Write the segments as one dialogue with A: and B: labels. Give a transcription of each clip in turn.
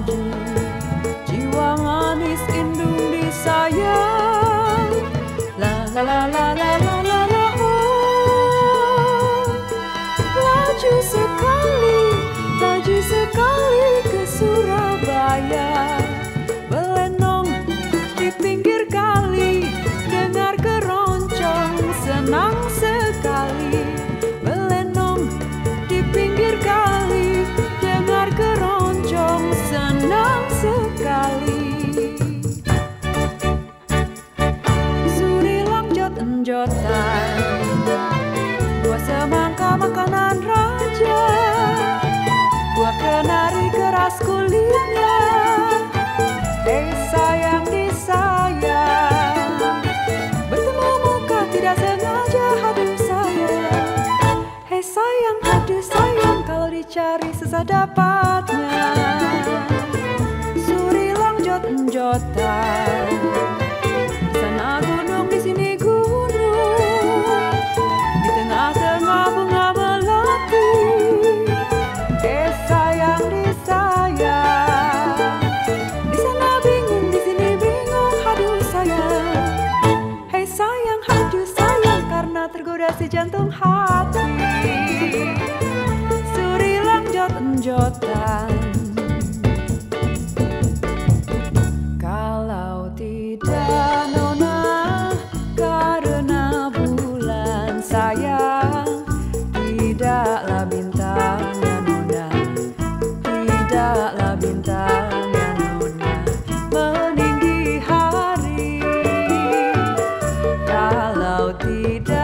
A: do. Aduh sayang kalau dicari susah dapatnya Suri long jot Frida.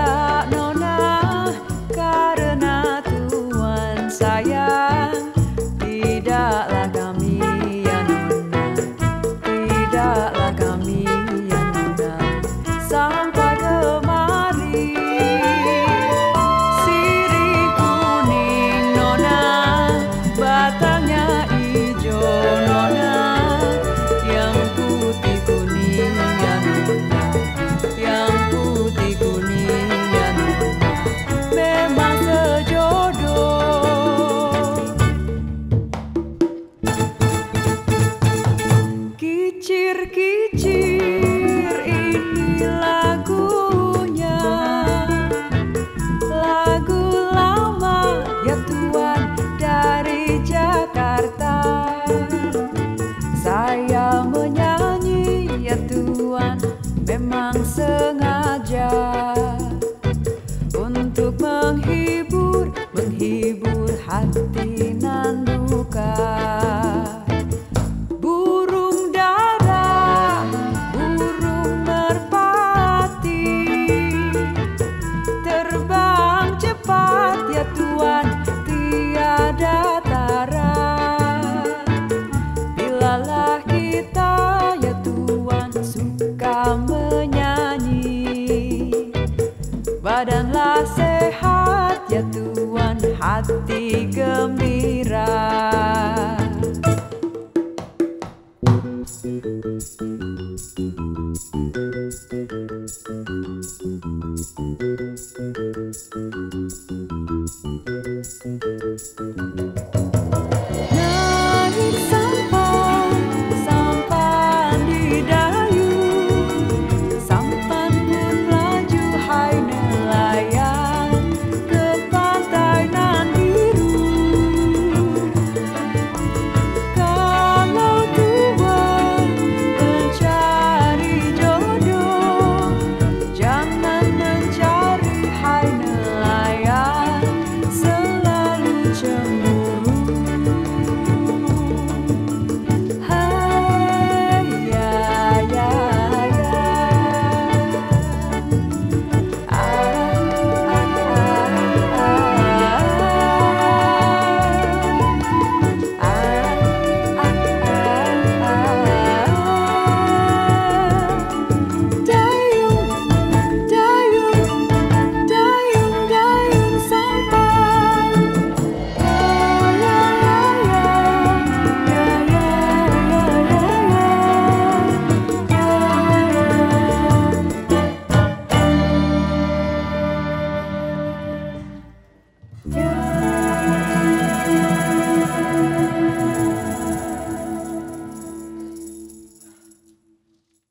A: Badanlah sehat ya Tuhan, hati gembira.